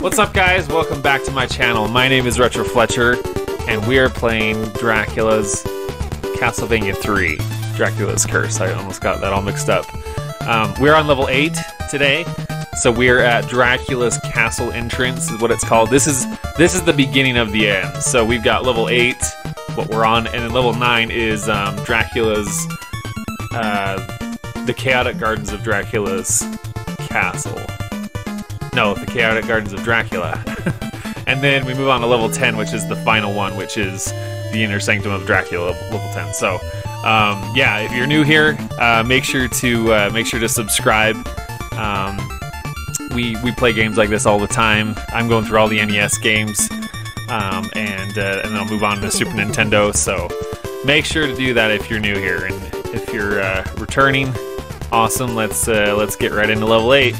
What's up, guys? Welcome back to my channel. My name is Retro Fletcher, and we are playing Dracula's Castlevania 3, Dracula's Curse. I almost got that all mixed up. Um, we're on level 8 today, so we're at Dracula's Castle entrance, is what it's called. This is this is the beginning of the end. So we've got level 8, what we're on, and then level 9 is um, Dracula's, uh, the Chaotic Gardens of Dracula's Castle. No, the Chaotic Gardens of Dracula. and then we move on to level 10, which is the final one, which is the Inner Sanctum of Dracula, level 10. So, um, yeah, if you're new here, uh, make sure to uh, make sure to subscribe. Um, we we play games like this all the time. I'm going through all the NES games, um, and uh, and then I'll move on to Super Nintendo. So, make sure to do that if you're new here, and if you're uh, returning, awesome. Let's uh, let's get right into level eight.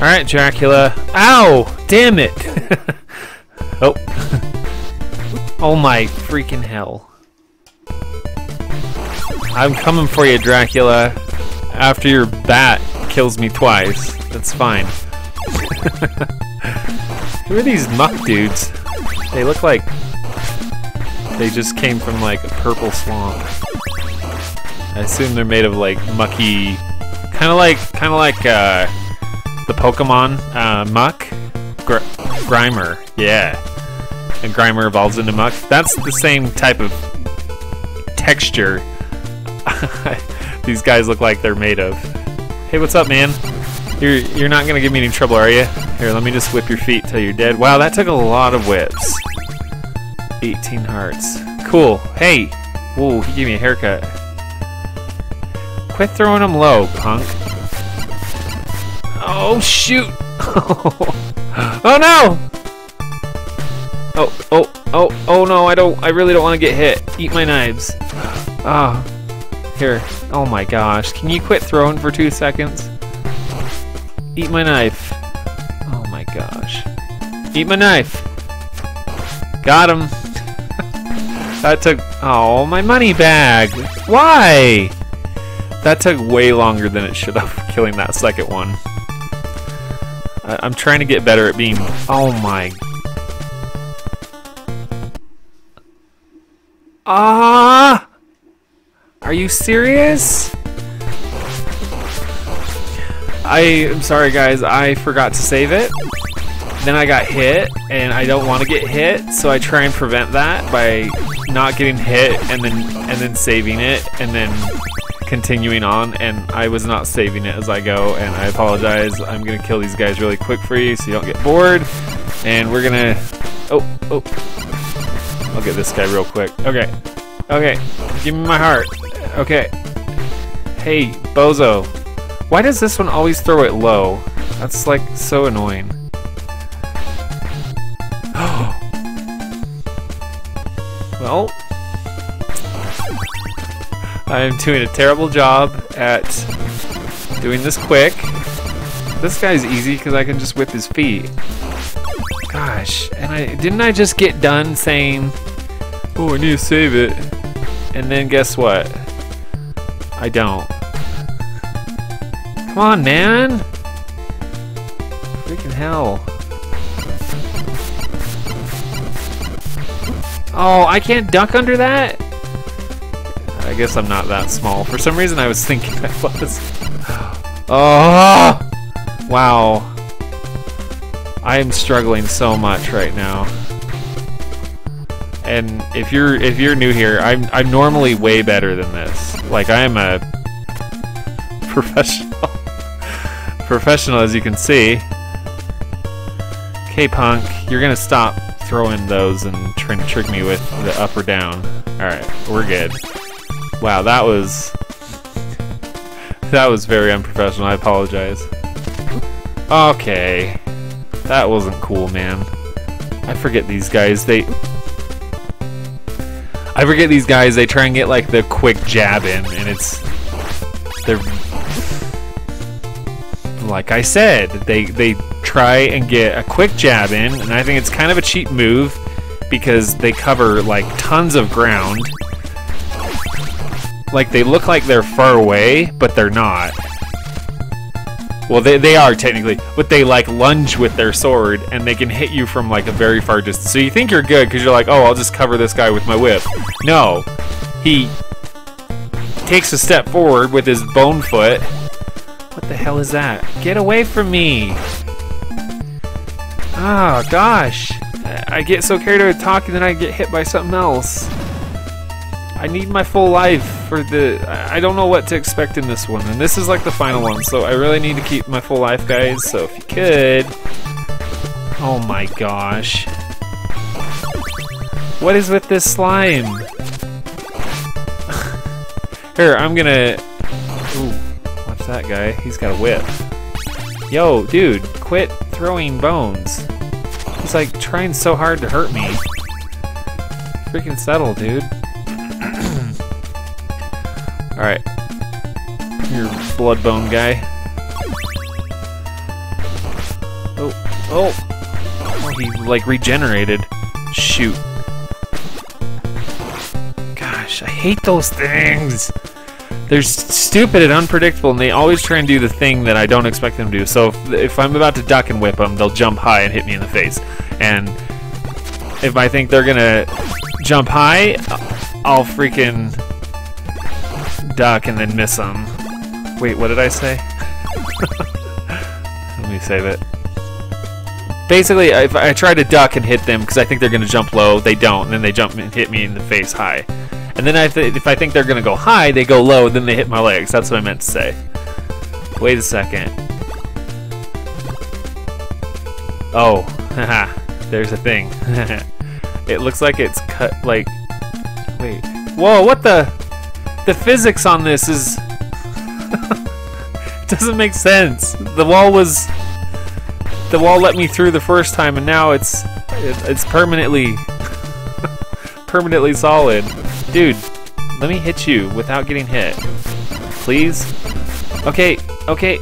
Alright, Dracula. Ow! Damn it! oh. oh my freaking hell. I'm coming for you, Dracula. After your bat kills me twice. That's fine. Who are these muck dudes? They look like they just came from like a purple swamp. I assume they're made of like mucky, kind of like, kind of like uh, the Pokemon uh, Muk, Gr Grimer. Yeah, and Grimer evolves into Muk. That's the same type of texture. These guys look like they're made of. Hey, what's up, man? You're you're not gonna give me any trouble, are you? Here, let me just whip your feet till you're dead. Wow, that took a lot of whips. 18 hearts. Cool. Hey. Whoa, he gave me a haircut. Quit throwing him low, punk. Oh shoot! oh no! Oh oh oh oh no! I don't. I really don't want to get hit. Eat my knives. Ah. Oh, here. Oh my gosh! Can you quit throwing for two seconds? Eat my knife. Oh my gosh. Eat my knife. Got him. that took. Oh, my money bag. Why? That took way longer than it should have, killing that second one. I, I'm trying to get better at being. Oh my. Ah! Are you serious? I am sorry guys, I forgot to save it. Then I got hit, and I don't want to get hit, so I try and prevent that by not getting hit and then and then saving it and then continuing on and I was not saving it as I go and I apologize. I'm gonna kill these guys really quick for you so you don't get bored. And we're gonna Oh, oh. I'll get this guy real quick. Okay. Okay. Give me my heart. Okay. Hey, Bozo. Why does this one always throw it low? That's like so annoying. well, I am doing a terrible job at doing this quick. This guy's easy because I can just whip his feet. Gosh, and I didn't I just get done saying, "Oh, I need to save it," and then guess what? I don't. Come on, man! Freaking hell. Oh, I can't duck under that? I guess I'm not that small. For some reason I was thinking I was. Oh! Wow. I am struggling so much right now. And if you're if you're new here, I'm I'm normally way better than this. Like I am a professional professional as you can see. Okay, punk, you're gonna stop throwing those and trying to trick me with the up or down. Alright, we're good. Wow, that was... That was very unprofessional, I apologize. Okay. That wasn't cool, man. I forget these guys, they... I forget these guys, they try and get like the quick jab in, and it's... They're... Like I said, they, they try and get a quick jab in, and I think it's kind of a cheap move because they cover like tons of ground. Like they look like they're far away, but they're not. Well, they, they are technically, but they like lunge with their sword and they can hit you from like a very far distance. So you think you're good because you're like, oh, I'll just cover this guy with my whip. No, he takes a step forward with his bone foot. What the hell is that? Get away from me! Oh gosh, I get so carried away talking that I get hit by something else. I need my full life for the... I don't know what to expect in this one, and this is like the final one, so I really need to keep my full life, guys, so if you could... Oh my gosh. What is with this slime? Here, I'm gonna... Ooh, watch that guy. He's got a whip. Yo, dude, quit throwing bones. He's like trying so hard to hurt me. Freaking settle, dude. Alright. Your blood bone guy. Oh, oh! Oh, he like regenerated. Shoot. Gosh, I hate those things! They're stupid and unpredictable, and they always try and do the thing that I don't expect them to do. So if, if I'm about to duck and whip them, they'll jump high and hit me in the face. And if I think they're gonna jump high, I'll freaking duck and then miss them. Wait, what did I say? Let me save it. Basically, if I try to duck and hit them because I think they're gonna jump low, they don't, and then they jump and hit me in the face high. And then if, if I think they're going to go high, they go low, then they hit my legs. That's what I meant to say. Wait a second. Oh, haha, there's a thing. it looks like it's cut, like, wait. Whoa, what the? The physics on this is... doesn't make sense. The wall was... The wall let me through the first time, and now it's... It's permanently... permanently solid. Dude, let me hit you without getting hit. Please? Okay, okay.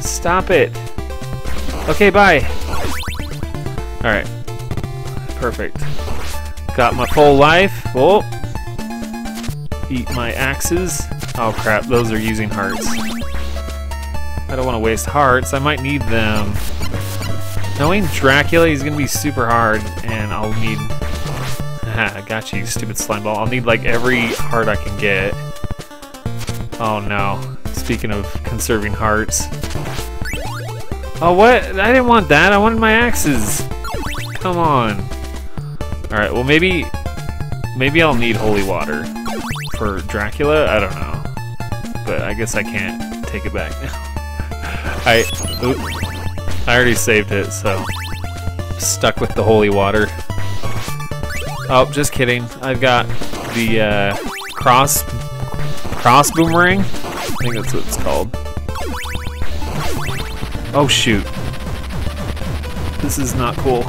Stop it. Okay, bye. Alright. Perfect. Got my full life. Oh. Eat my axes. Oh crap, those are using hearts. I don't want to waste hearts. I might need them. Knowing Dracula, he's to be super hard, and I'll need I got you, stupid slime ball. I'll need like every heart I can get. Oh no. Speaking of conserving hearts. Oh, what? I didn't want that. I wanted my axes. Come on. Alright, well maybe... Maybe I'll need holy water for Dracula? I don't know. But I guess I can't take it back I... Oop, I already saved it, so... Stuck with the holy water. Oh, just kidding. I've got the uh, cross cross boomerang. I think that's what it's called. Oh shoot. This is not cool.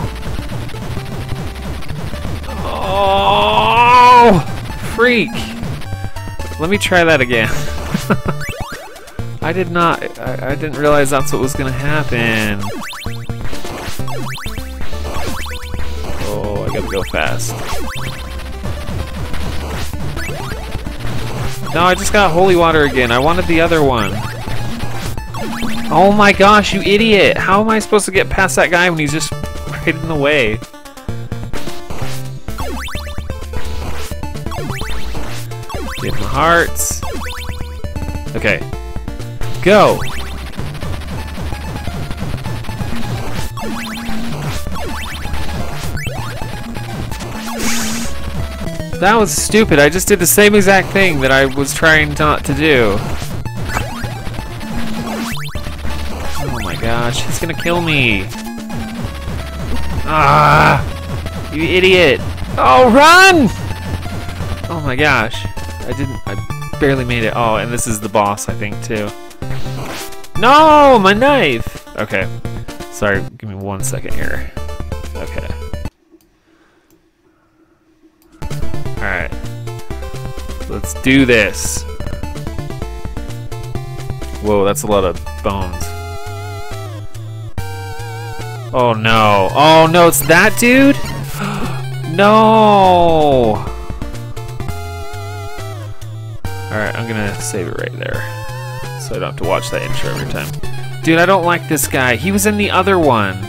Oh, freak! Let me try that again. I did not. I, I didn't realize that's what was gonna happen. Oh, I gotta go fast. No, I just got holy water again. I wanted the other one. Oh my gosh, you idiot! How am I supposed to get past that guy when he's just right in the way? My hearts. Okay. Go! That was stupid. I just did the same exact thing that I was trying not to do. Oh my gosh, he's gonna kill me. Ah! You idiot! Oh, run! Oh my gosh. I didn't, I barely made it. Oh, and this is the boss, I think, too. No, my knife! Okay. Sorry, give me one second here. Okay. Alright. Let's do this. Whoa, that's a lot of bones. Oh no. Oh no, it's that dude? no! I'm gonna save it right there. So I don't have to watch that intro every time. Dude, I don't like this guy. He was in the other one.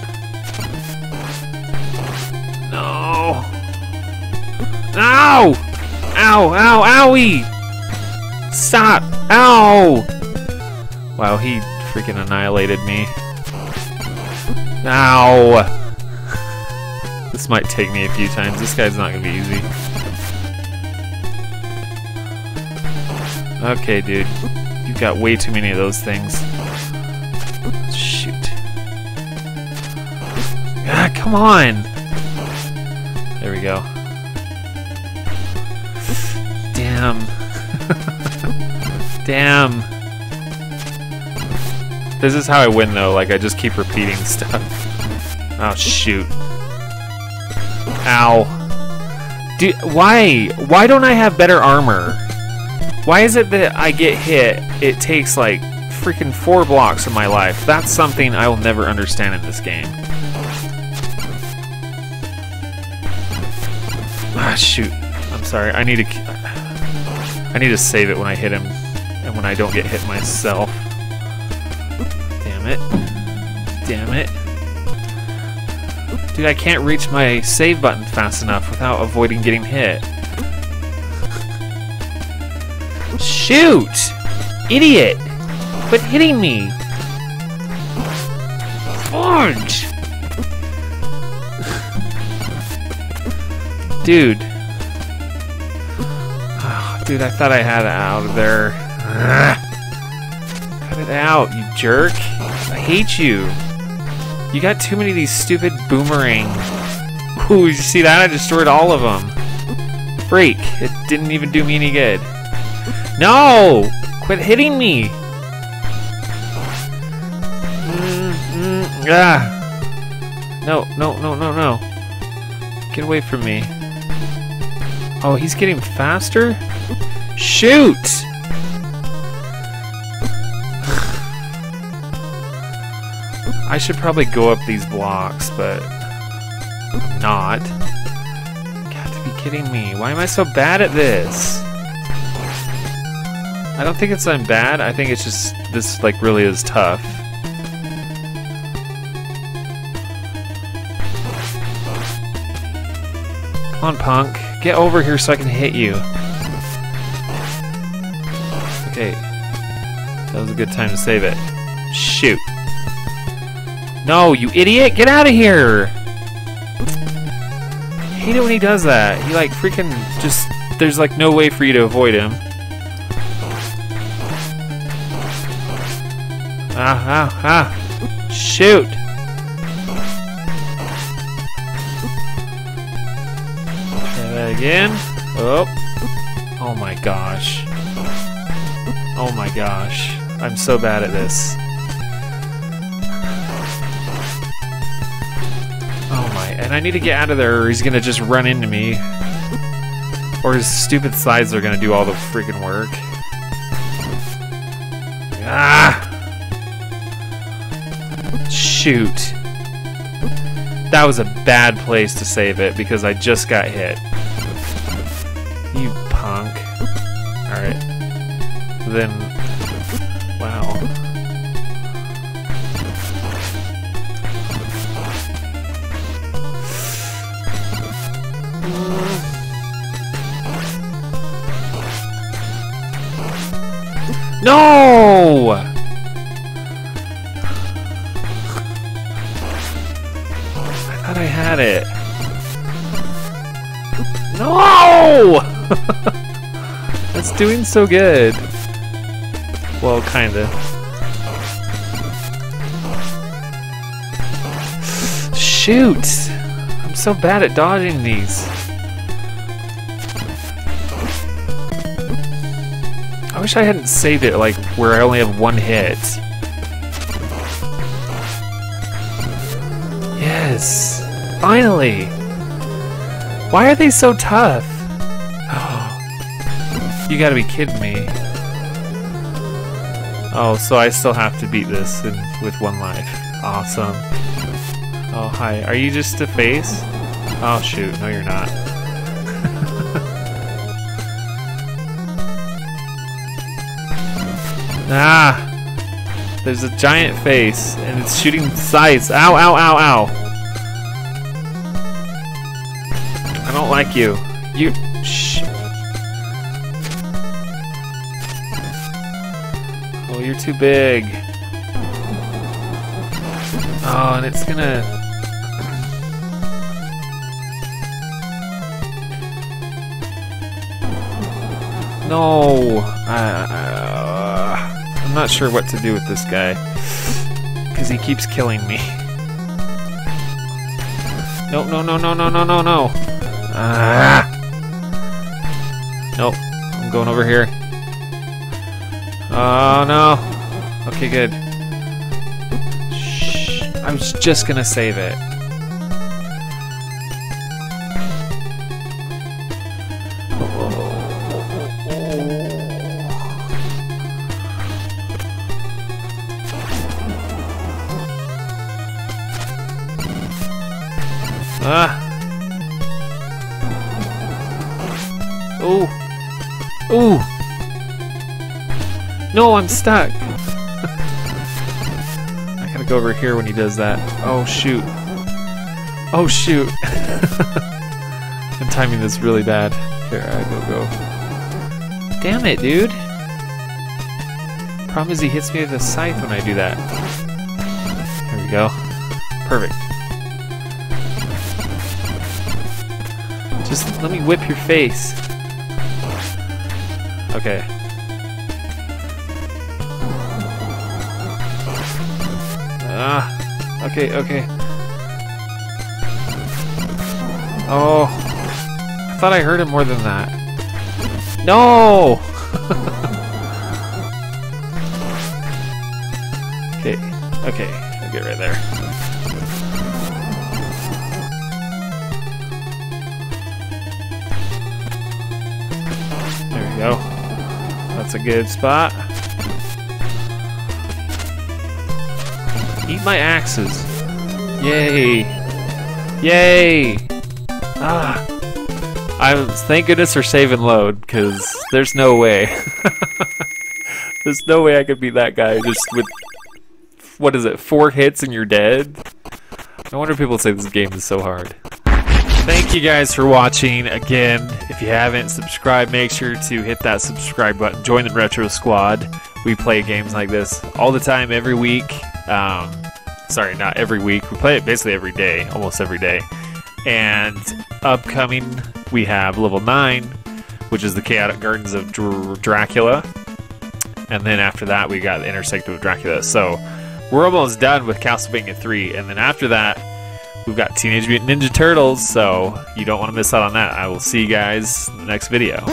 No. Ow! Ow, ow, owie! Stop! Ow! Wow, he freaking annihilated me. Ow! This might take me a few times. This guy's not gonna be easy. Okay, dude. You've got way too many of those things. Shoot. Ah, come on! There we go. Damn. Damn. This is how I win though, like I just keep repeating stuff. Oh shoot. Ow. Dude, why? Why don't I have better armor? Why is it that I get hit, it takes like freaking four blocks of my life? That's something I will never understand in this game. Ah, shoot. I'm sorry. I need to. I need to save it when I hit him, and when I don't get hit myself. Damn it. Damn it. Dude, I can't reach my save button fast enough without avoiding getting hit. Shoot! Idiot! Quit hitting me! Orange! Dude. Oh, dude, I thought I had it out of there. Cut it out, you jerk. I hate you. You got too many of these stupid boomerang. Ooh, you see that? I destroyed all of them. Freak. It didn't even do me any good. No! Quit hitting me! Mm, mm, ah! No, no, no, no, no. Get away from me. Oh, he's getting faster? Shoot! I should probably go up these blocks, but not. Got to be kidding me. Why am I so bad at this? I don't think it's I'm bad. I think it's just this like really is tough. Come on, punk. Get over here so I can hit you. Okay. That was a good time to save it. Shoot. No, you idiot! Get out of here! I hate it when he does that. He like freaking just... There's like no way for you to avoid him. Ah, ah, ah. Shoot! Try that again. Oh. Oh my gosh. Oh my gosh. I'm so bad at this. Oh my, and I need to get out of there or he's gonna just run into me. Or his stupid sides are gonna do all the freaking work. Ah! Shoot. That was a bad place to save it because I just got hit. You punk. Alright. Then... Wow. No! Had it. No! That's doing so good. Well, kinda. Shoot! I'm so bad at dodging these. I wish I hadn't saved it like where I only have one hit. Yes! Finally! Why are they so tough? you gotta be kidding me. Oh, so I still have to beat this in, with one life. Awesome. Oh, hi. Are you just a face? Oh, shoot. No, you're not. ah! There's a giant face, and it's shooting sights. Ow, ow, ow, ow! I don't like you. You... Shh. Oh, you're too big. Oh, and it's gonna... No! Uh, I'm not sure what to do with this guy. Because he keeps killing me. No, no, no, no, no, no, no, no! Ah! Nope. I'm going over here. Oh, no. Okay, good. Shh. I was just gonna save it. I'm stuck! I gotta go over here when he does that. Oh, shoot. Oh, shoot! I'm timing this really bad. Here, I go, go. Damn it, dude! Problem is he hits me with a scythe when I do that. There we go. Perfect. Just let me whip your face. Okay. Okay, okay. Oh. I thought I heard it more than that. No! okay, okay. I'll get right there. There we go. That's a good spot. Eat my axes. Yay. Yay. Ah. I'm, thank goodness for save and load, because there's no way. there's no way I could beat that guy just with what is it, four hits and you're dead? No wonder people say this game is so hard. Thank you guys for watching. Again, if you haven't subscribed, make sure to hit that subscribe button. Join the Retro Squad. We play games like this all the time, every week. Um, sorry, not every week. We play it basically every day, almost every day. And upcoming, we have level 9, which is the Chaotic Gardens of Dr Dracula. And then after that, we got the Intersect of Dracula. So we're almost done with Castlevania 3. And then after that, we've got Teenage Mutant Ninja Turtles. So you don't want to miss out on that. I will see you guys in the next video.